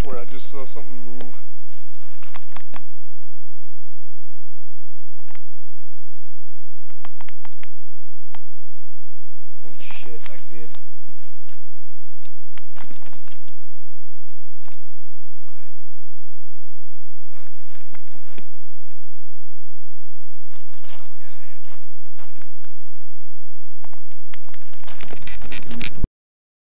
swear I just saw something move. Holy shit, I did.